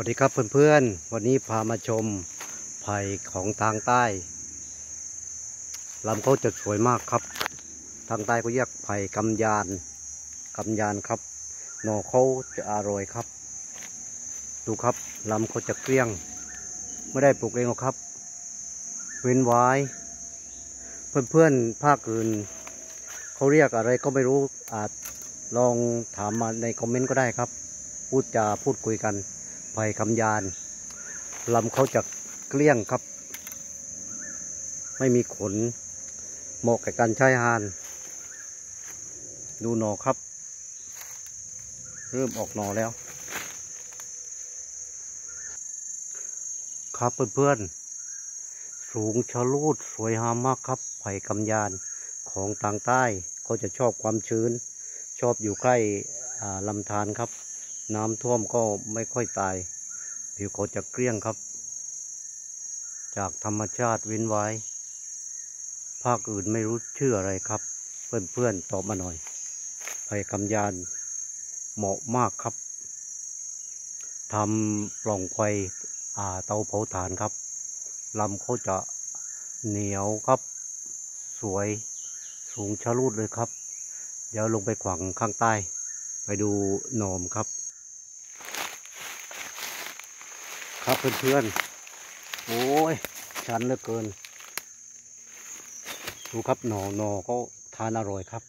วัสดีครับเพื่อนๆ วันนี้พามาชมไผ่ของทางใต้ลำเขาจะสวยมากครับ ทางใต้ก็เรียกไผ่กำยานกำยานครับ หน่อเขาจะอร่อยครับ ดูครับลำเขาจะเกลี้ยง ไม่ได้ปลูกเองหรอกครับ เว้นไว้ เพื่อนๆ ภาคอื่นเขาเรียกอะไรก็ไม่รู้อาจลองถามมาในคอมเมนต์ก็ได้ครับ พูดจาพูดคุยกัน ไผ่คำยานลำเขาจะเกลี้ยงครับ ไม่มีขน เหมาะกับการใช้อาหารดูหนอครับ เริ่มออกหนอแล้ว ครับเพื่อนๆ สูงชะลูดสวยงามมากครับไผ่กำยานของทางใต้เขาจะชอบความชื้น ชอบอยู่ใกล้ลำธารครับ น้ำท่วมก็ไม่ค่อยตาย ผิวเขาจะเกลี้ยงครับ จากธรรมชาติเว้นไว้ ภาคอื่นไม่รู้ชื่ออะไรครับ เพื่อนๆตอบมาหน่อยไผ่กำยานเหมาะมากครับทำปล่องไฟอ่าเตาเผาถ่านครับลำเขาจะเหนียวครับ สวยสูงชะลูดเลยครับ เดี๋ยวลงไปขวางข้างใต้ ไปดูหนอมครับ ครับเพื่อนๆ โอ้ย ชันเหลือเกิน ดูครับหนอหนอก็ทานอร่อยครับ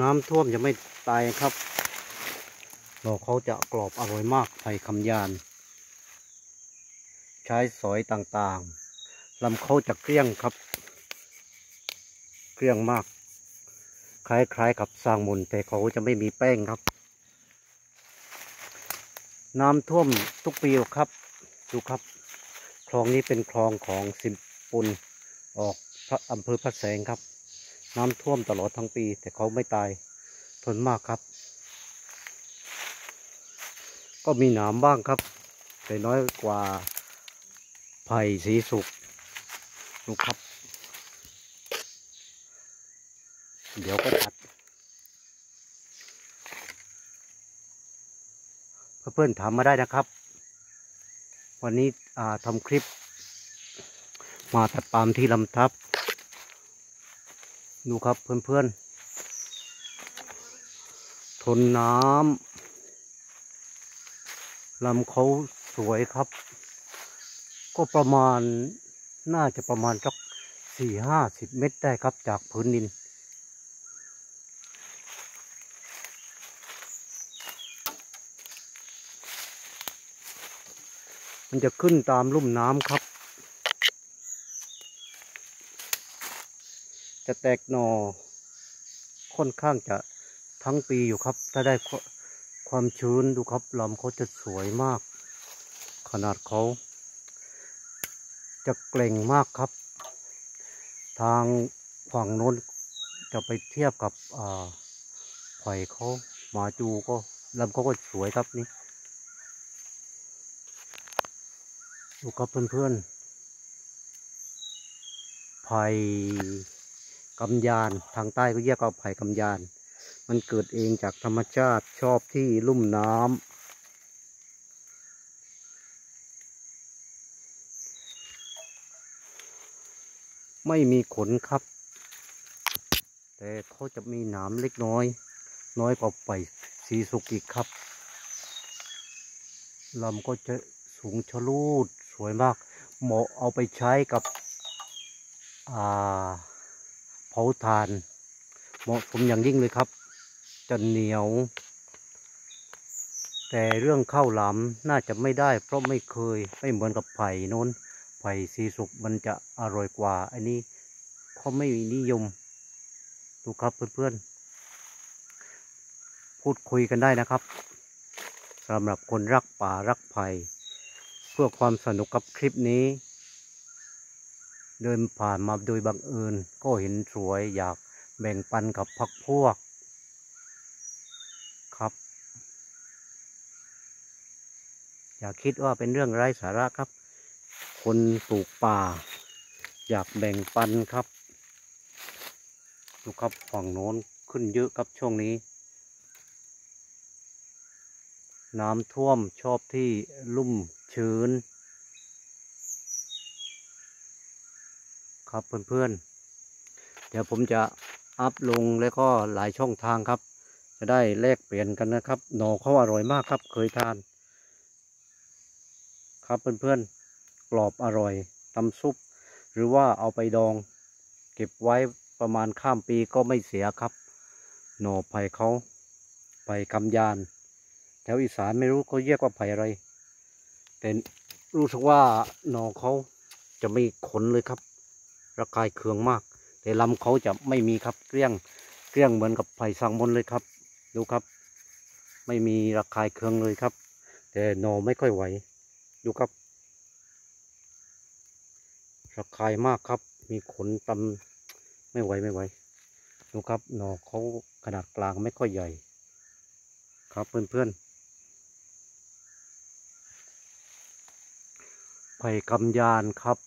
น้ำท่วมจะไม่ตายครับหนอเขาจะกรอบอร่อยมากไผ่คำยาน ใช้สอยต่างๆลำเขาจะเกลี้ยงครับ เกลี้ยงมาก คล้ายๆกับสร้างมุนแต่เขาจะไม่มีแป้งครับ น้ำท่วมทุกปีครับ ดูครับ คลองนี้เป็นคลองของสิมปุนออกพระอำเภอพระแสงครับ น้ำท่วมตลอดทั้งปี แต่เขาไม่ตายทนมากครับ ก็มีหนามบ้างครับ แต่น้อยกว่าไผ่สีสุกดูครับ เดี๋ยวก็ตัด เพื่อนๆถามมาได้นะครับ วันนี้ทำคลิป มาตัดปาล์มที่ลำทับ ดูครับเพื่อนๆ ทนน้ำลำเขาสวยครับ ก็ประมาณน่าจะประมาณสักสี่ห้าสิบเมตรได้ครับจากพื้นดิน มันจะขึ้นตามลุ่มน้ำครับ จะแตกหนอค่อนข้างจะทั้งปีอยู่ครับ ถ้าได้ควความชื้นดูครับลำเขาจะสวยมาก ขนาดเขาจะเกร่งมากครับ ทางฝั่งโน้นจะไปเทียบกับอ่าไผ่เขาหมาจูก็ลำเขาก็สวยครับนี่ ดูครับเพื่อนๆไผ่กำยาน ทางใต้ก็เรียกว่าไผ่กำยาน มันเกิดเองจากธรรมชาติชอบที่ลุ่มน้ำ ไม่มีขนครับ แต่เขาจะมีหนามเล็กน้อย น้อยกว่าไผ่สีสุกิกครับลำก็จะสูงชะลูด สวยมาก เหมาะเอาไปใช้กับเผาถ่าน เหมาะสมอย่างยิ่งเลยครับ จะเหนียว แต่เรื่องข้าวหลามน่าจะไม่ได้ เพราะไม่เคยไม่เหมือนกับไผ่น้น ไผ่สีสุกมันจะอร่อยกว่า อันนี้เขาไม่นิยม ดูครับเพื่อนๆ พูดคุยกันได้นะครับสำหรับคนรักป่ารักไผ่ เพื่อความสนุกกับคลิปนี้ เดินผ่านมาโดยบังเอิญก็เห็นสวยอยากแบ่งปันกับพักพวก ครับ อย่าคิดว่าเป็นเรื่องไร้สาระครับ คนปลูกป่า อยากแบ่งปันครับดูครับฝั่งโน้นขึ้นเยอะครับช่วงนี้ น้ำท่วมชอบที่ลุ่ม ชื้น ครับเพื่อนๆ เดี๋ยวผมจะอัพลงแล้วก็หลายช่องทางครับ จะได้แลกเปลี่ยนกันนะครับ หน่อเขาอร่อยมากครับ เคยทาน ครับเพื่อนๆ กรอบอร่อยตำซุป หรือว่าเอาไปดอง เก็บไว้ประมาณข้ามปีก็ไม่เสียครับ หน่อไผ่เขาไผ่กำยานแถวอีสานไม่รู้เขาเรียกว่าไผ่อะไร แต่รู้สึกว่าหน่อเขาจะไม่ขนเลยครับ ระกายเคืองมาก แต่ลำเขาจะไม่มีครับเกลี้ยงเกลี้ยงเหมือนกับไผ่สังมนเลยครับ ดูครับ ไม่มีระกายเคืองเลยครับ แต่หนอไม่ค่อยไหว ดูครับ ระกายมากครับ มีขนตำไม่ไหวไม่ไหว ดูครับหนอเขาขนาดกลางไม่ค่อยใหญ่ ครับเพื่อนๆ ผ่กำยานครับ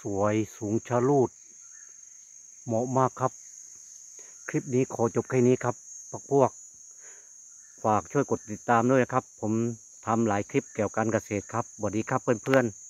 สวยสูงชะลูด เหมาะมากครับ คลิปนี้ขอจบแค่นี้ครับพวกพวก ฝากช่วยกดติดตามด้วยนะครับ ผมทำหลายคลิปเกี่ยวกับการเกษตรครับสวัสดีครับเพื่อนๆ